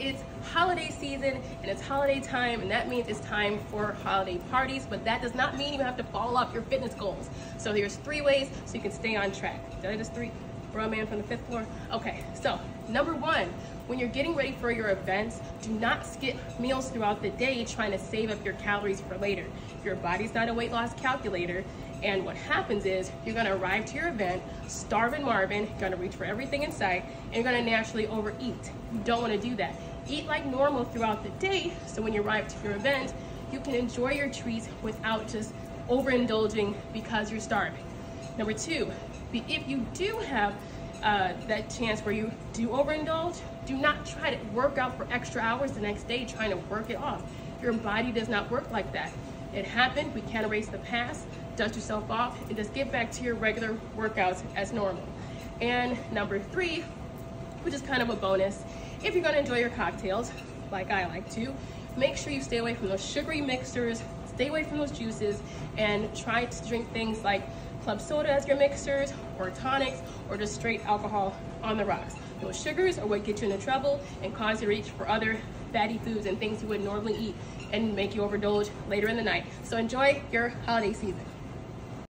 it's holiday season and it's holiday time and that means it's time for holiday parties, but that does not mean you have to fall off your fitness goals. So there's three ways so you can stay on track. Did I just three? Bro man from the fifth floor? Okay, so number one, when you're getting ready for your events, do not skip meals throughout the day trying to save up your calories for later. Your body's not a weight loss calculator, and what happens is you're gonna arrive to your event, starving Marvin, gonna reach for everything in sight, and you're gonna naturally overeat. You don't wanna do that. Eat like normal throughout the day, so when you arrive to your event, you can enjoy your treats without just overindulging because you're starving. Number two, if you do have uh, that chance where you do overindulge, do not try to work out for extra hours the next day trying to work it off. Your body does not work like that. It happened, we can't erase the past, dust yourself off, and just get back to your regular workouts as normal. And number three, which is kind of a bonus, if you're gonna enjoy your cocktails, like I like to, make sure you stay away from those sugary mixers, stay away from those juices, and try to drink things like club soda as your mixers, or tonics, or just straight alcohol on the rocks. Those sugars are what get you into trouble and cause you to reach for other fatty foods and things you would normally eat and make you overindulge later in the night. So enjoy your holiday season.